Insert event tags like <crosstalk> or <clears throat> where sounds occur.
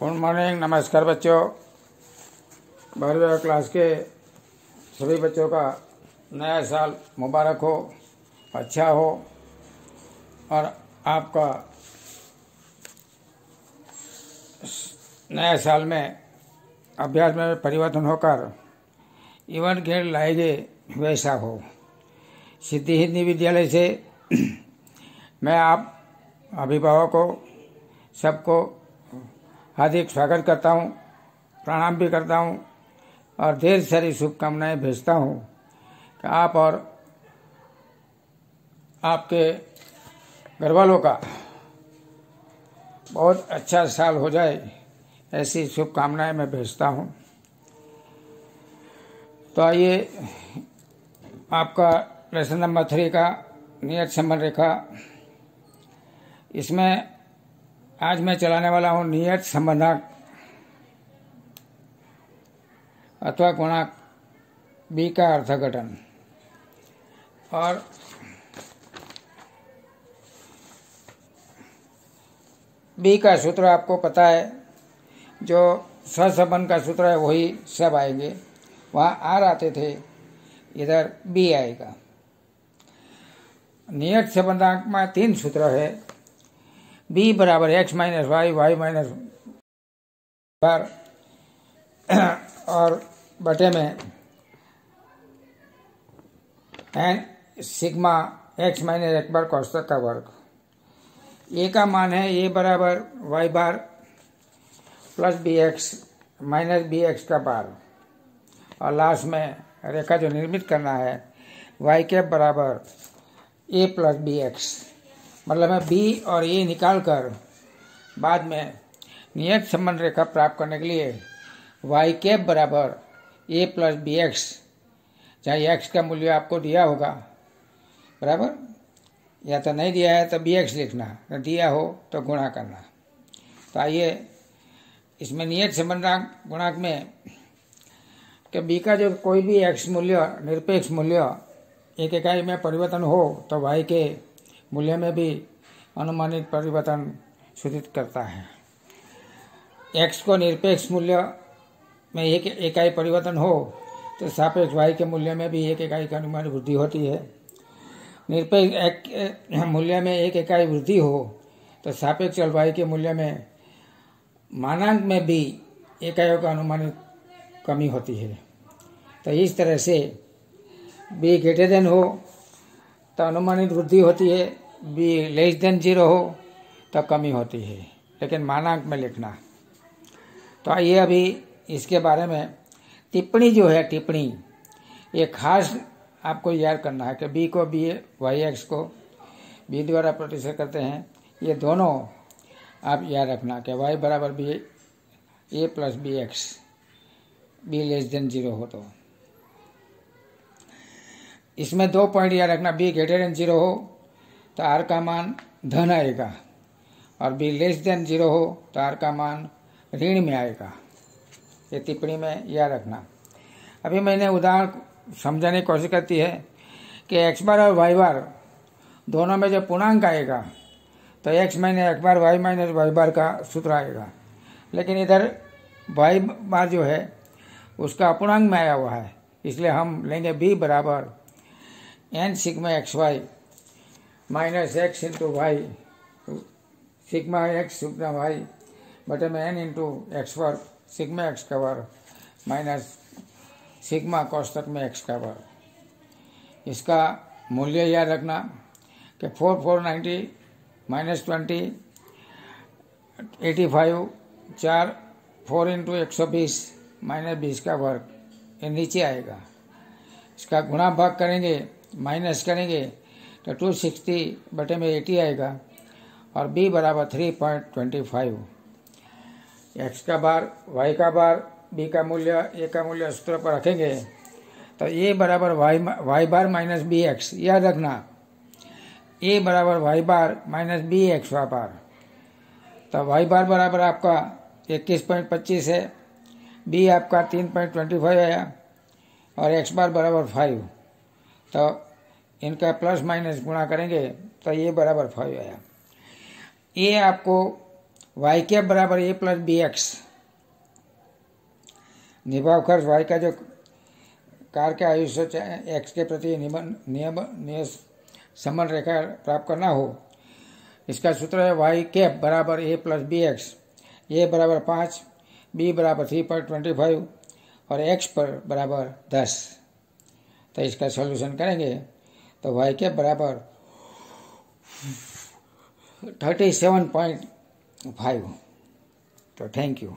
Good morning नमस्कार बच्चों। बारहवीं क्लास के सभी बच्चों का नया साल मुबारक हो अच्छा हो, और आपका नया साल में अभ्यास में परिवर्तन होकर इवन खेल लाएँगे वैसा हो। सिद्धि हिंदी विद्यालय से <clears throat> मैं आप, अभिभावकों, सबको हार्दिक स्वागत करता हूँ, प्रणाम भी करता हूँ, और ढेर सारी शुभकामनाएँ भेजता हूँ कि आप और आपके घर वालों का बहुत अच्छा साल हो जाए, ऐसी शुभकामनाएँ मैं भेजता हूँ। तो आइए, आपका लेसन नंबर थ्री का नियत संबंध रेखा। इसमें आज मैं चलाने वाला हूँ नियत संबंधक, अथवा गुणाक बी का अर्थघटन। और बी का सूत्र आपको पता है, जो सहसंबंध का सूत्र है, वही सब आएँगे। वहाँ आर आते थे, इधर बी आएगा। नियत संबंधांक में तीन सूत्र है। बी बराबर X minus Y Y minus bar और बटे में एन सिग्मा एक्स माइनस एक बार कौस्तक का वर्ग। ए का मान है ए बराबर Y bar plus B X minus B X का बार और लास्ट में रेखा जो निर्मित करना है वाई कैप बराबर ए प्लस बी एक्स मतलब मैं बी और ए निकाल कर बाद में नियत संबंध रेखा प्राप्त करने के लिए वाई कैप बराबर ए प्लस बी एक्स चाहे एक्स का मूल्य आपको दिया होगा, बराबर? या तो नहीं दिया है तो बी एक्स लिखना दिया हो तो गुणा करना। तो आइए, इसमें नियत संबंधांक गुणांक में कि बी का जो कोई भी एक्स मूल्य, निरपेक्ष मूल्य, एक इकाई में परिवर्तन हो तो वाई के मूल्य में भी अनुमानित परिवर्तन सूचित करता है। एक्स को निरपेक्ष मूल्य में एक इकाई परिवर्तन हो तो सापेक्ष वाई के मूल्य में भी एक इकाई का अनुमानित वृद्धि होती है। निरपेक्ष मूल्य में एक इकाई वृद्धि हो तो सापेक्ष वाई के मूल्य में मानांक में भी इकाइयों का अनुमानित कमी होती है। तो इस तरह से बी ग्रेटर देन हो तो अनुमानित वृद्धि होती है बी लेस देन ज़ीरो हो तो कमी होती है। लेकिन मानांक में लिखना। तो आइए अभी इसके बारे में। टिप्पणी जो है, टिप्पणी, ये खास आपको याद करना है कि बी को बी वाई एक्स को बी द्वारा प्रतिशत करते हैं। ये दोनों आप याद रखना कि वाई बराबर B A plus B X B less than zero हो तो। इसमें दो पॉइंट याद रखना बी ग्रेटर देन ज़ीरो हो तो आर का मान धन आएगा, और बी लेस देन ज़ीरो हो तो आर का मान ऋण में आएगा। ये टिप्पणी में याद रखना। अभी मैंने उदाहरण समझाने की कोशिश करती है कि एक्स बार और वाई बार दोनों में जब पूर्णांक आएगा तो एक्स माइनस एक bar Y minus Y bar का सूत्र आएगा। लेकिन इधर वाई बार जो है, उसका अपूर्णांक में आया हुआ है, इसलिए हम लेंगे बी बराबर N sigma X Y minus X into Y sigma X sigma Y बटे में एन इंटू एक्स वर्ग सिग्मा एक्स का वर्ग माइनस सिग्मा कोष्टक में एक्स का वर्ग इसका मूल्य याद रखना कि four four ninety minus twenty eighty five चार फोर इंटू एक सौ बीस माइनस बीस का वर्ग ये नीचे आएगा। इसका गुणा भाग करेंगे माइनस करेंगे तो टू सिक्सटी बटे में एटी आएगा और बी बराबर three point twenty five X का बार वाई का बार बी का मूल्य ए का मूल्य सूत्र पर रखेंगे तो ए बराबर Y Y bar minus B X याद रखना। ए बराबर Y bar minus B X Y bar. तो वाई बार बराबर आपका इक्कीस पॉइंट पच्चीस है बी आपका तीन पॉइंट ट्वेंटी फाइव आया और एक्स बार बराबर फाइव तो इनका प्लस माइनस गुणा करेंगे तो ये बराबर फाइव आया। ये आपको वाई कैप बराबर ए प्लस बी एक्स निभाव खर्च वाई का जो कार के आयुष्य एक्स के प्रति नियम समन रेखा प्राप्त करना हो, इसका सूत्र है वाई कैप बराबर A plus B X A बराबर पाँच बी बराबर थ्री पॉइंट ट्वेंटी फाइव और एक्स पर बराबर दस। तो इसका सॉल्यूशन करेंगे। तो वाई के बराबर थर्टी सेवन पॉइंट फाइव तो थैंक यू